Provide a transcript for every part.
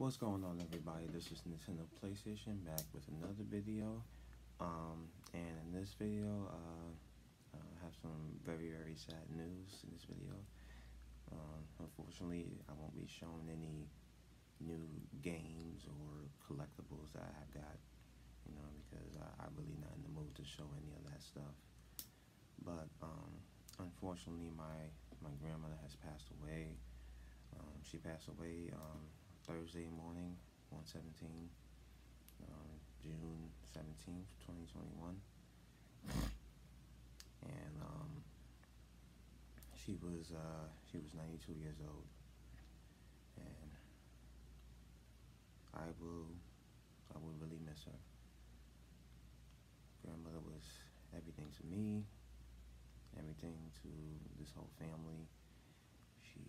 What's going on everybody? This is Nintendo PlayStation back with another video. Um, and in this video, uh, I have some very, very sad news in this video. Um, unfortunately, I won't be showing any new games or collectibles that I have got, you know, because I, I'm really not in the mood to show any of that stuff. But, um, unfortunately, my, my grandmother has passed away. Um, she passed away, um, Thursday morning, 117, um, June 17th, 2021. And, um, she was, uh, she was 92 years old. And I will, I will really miss her. Grandmother was everything to me, everything to this whole family. She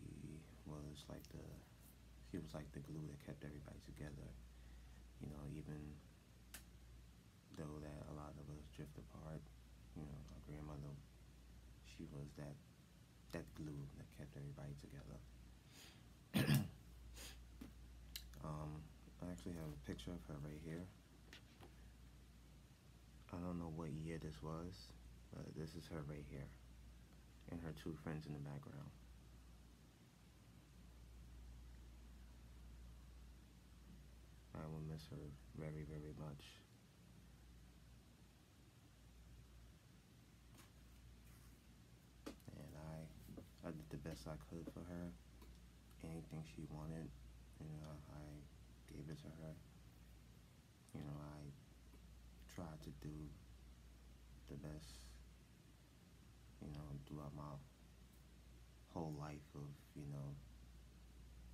was like the, she was like the glue that kept everybody together. You know, even though that a lot of us drift apart, you know, my grandmother, she was that, that glue that kept everybody together. um, I actually have a picture of her right here. I don't know what year this was, but this is her right here. And her two friends in the background. I will miss her very, very much. And I, I did the best I could for her. Anything she wanted, you know, I gave it to her. You know, I tried to do the best, you know, throughout my whole life of, you know,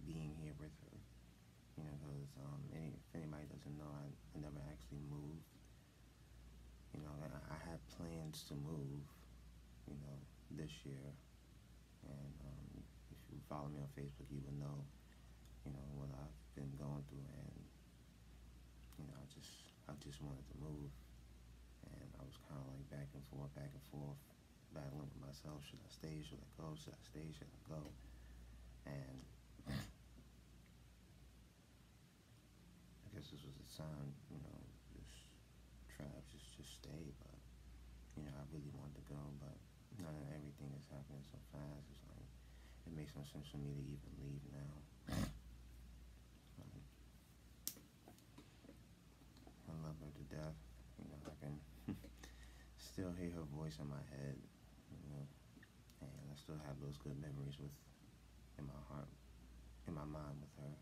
being here with her. You know, because um, any, if anybody doesn't know, I, I never actually moved. You know, I, I had plans to move, you know, this year. And um, if you follow me on Facebook, you would know, you know, what I've been going through. And, you know, I just, I just wanted to move. And I was kind of like back and forth, back and forth, battling with myself. Should I stay? Should I go? Should I stay? Should I go? And This was a time, you know, just Trav, just just stay. But you know, I really wanted to go, but not everything is happening so fast. It's like it makes no sense for me to even leave now. Like, I love her to death. You know, I can still hear her voice in my head. You know, and I still have those good memories with in my heart, in my mind with her.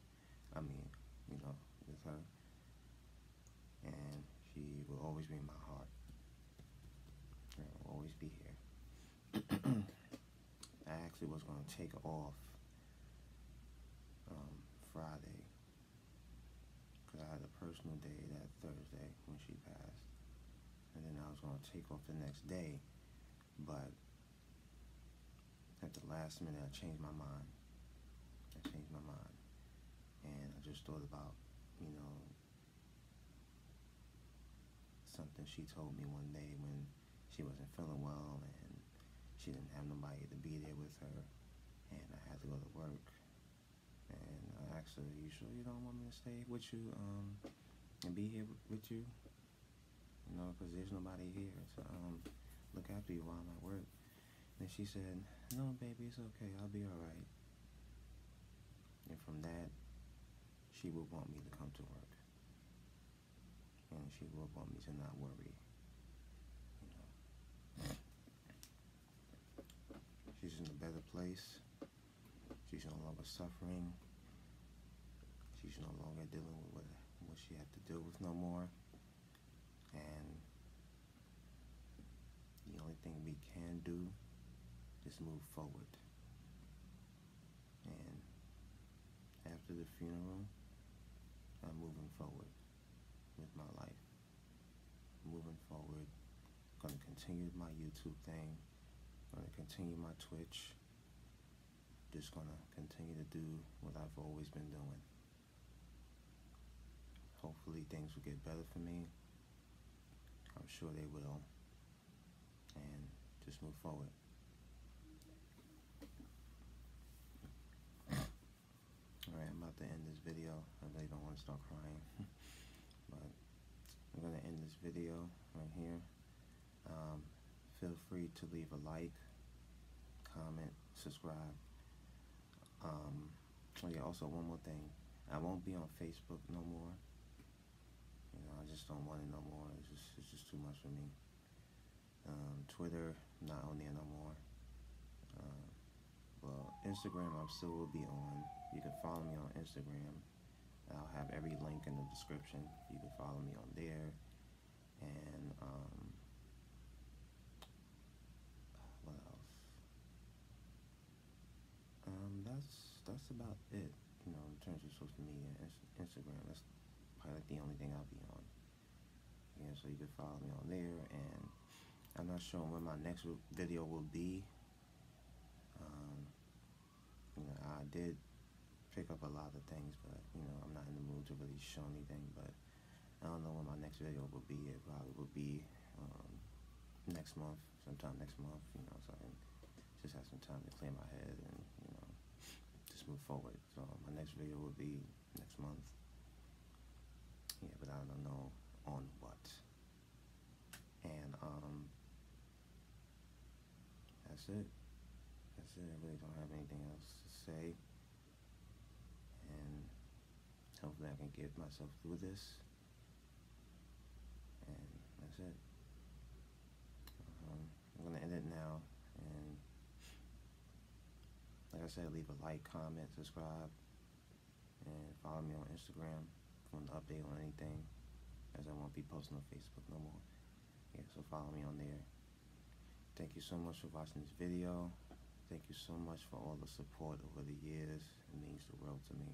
I mean, you know, with her. And she will always be in my heart. And will always be here. I actually was going to take off um, Friday because I had a personal day that Thursday when she passed. And then I was going to take off the next day, but at the last minute I changed my mind. I changed my mind. And I just thought about, you know, something she told me one day when she wasn't feeling well and she didn't have nobody to be there with her and I had to go to work. And I asked her, you sure you don't want me to stay with you um, and be here with you? You know, because there's nobody here to um, look after you while I'm at work. And she said, no, baby, it's okay. I'll be all right. And from that, she would want me to come to work. And she would want me to not worry. You know. She's in a better place. She's no longer suffering. She's no longer dealing with what, what she had to deal with no more. And the only thing we can do is move forward. And after the funeral, I'm moving forward with my life. Moving forward, gonna continue my YouTube thing, gonna continue my Twitch, just gonna continue to do what I've always been doing. Hopefully things will get better for me. I'm sure they will. And just move forward. Alright, I'm about to end this video. I really don't want to start crying. I'm going to end this video right here. Um, feel free to leave a like, comment, subscribe. Um, oh yeah, also one more thing. I won't be on Facebook no more. You know, I just don't want it no more. It's just, it's just too much for me. Um, Twitter, not on there no more. Uh, well, Instagram, I still will be on. You can follow me on Instagram. I'll have every link in the description. You can follow me on there. And, um, what else? Um, that's, that's about it, you know, in terms of social media. Instagram, that's probably like the only thing I'll be on. Yeah, so you can follow me on there. And I'm not sure when my next video will be. Um, you know, I did pick up a lot of things, but you know, I'm not in the mood to really show anything. But I don't know when my next video will be. It probably will be um, next month, sometime next month. You know, so I can just have some time to clear my head and you know, just move forward. So my next video will be next month. Yeah, but I don't know on what. And um, that's it. That's it. I really don't have anything else to say. Hopefully I can get myself through this. And that's it. Um, I'm gonna end it now. And like I said, leave a like, comment, subscribe, and follow me on Instagram for an update on anything, as I won't be posting on Facebook no more. Yeah, so follow me on there. Thank you so much for watching this video. Thank you so much for all the support over the years. It means the world to me.